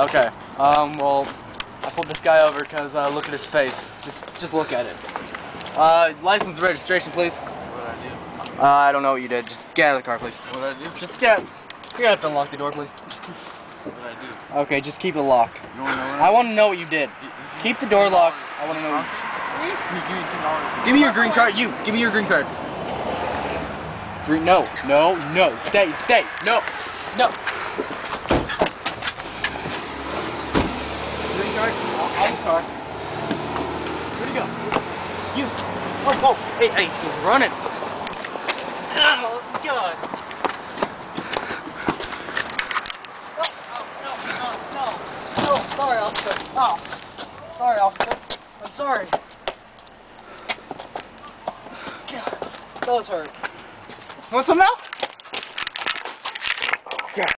Okay. Um. Well, I pulled this guy over because uh, look at his face. Just, just look at it. Uh, license and registration, please. What did I do? Uh, I don't know what you did. Just get out of the car, please. What did I do? Just get. You're gonna have to unlock the door, please. What did I do? Okay, just keep it locked. You want to know what I want to know what you did. You- you- Keep the door locked. I want to know. You give me ten dollars? Give me your green card. You. Give me your green card. Green. No. No. No. Stay. Stay. No. No. Of the car. Where'd he go? You. Oh. Oh. Hey. Hey. He's running. Oh God. Oh, oh, no, no, no, no. Oh, sorry, officer. Oh. Sorry, officer. I'm sorry. God. Was hurt. Want some now?